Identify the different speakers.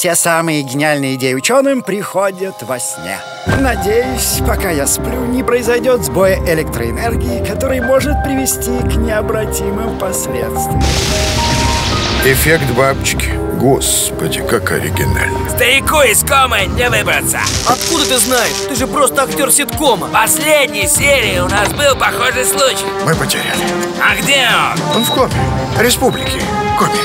Speaker 1: Все самые гениальные идеи ученым приходят во сне. Надеюсь, пока я сплю, не произойдет сбоя электроэнергии, который может привести к необратимым последствиям.
Speaker 2: Эффект бабочки. Господи, как оригинально.
Speaker 3: Старику из комы не выбраться.
Speaker 4: Откуда ты знаешь? Ты же просто актер ситкома.
Speaker 3: В последней серии у нас был похожий случай.
Speaker 2: Мы потеряли.
Speaker 3: А где он?
Speaker 2: Он в коме. Республики. Коме.